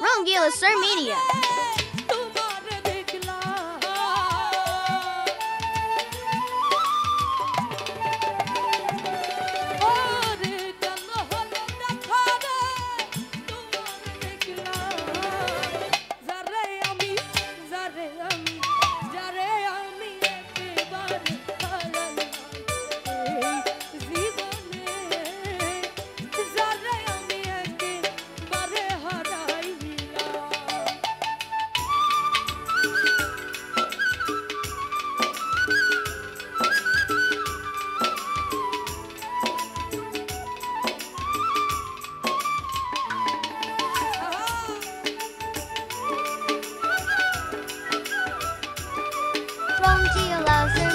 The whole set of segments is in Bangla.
Wrong deal is Sir Media. She loves her.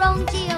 From G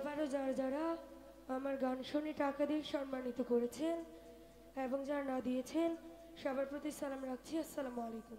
আবারও যারা যারা আমার গান শুনে টাকা দিয়ে সম্মানিত করেছেন এবং যারা না দিয়েছেন, সবার প্রতি সালাম রাখছি। আসসালামু আলাইকুম।